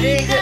Very good.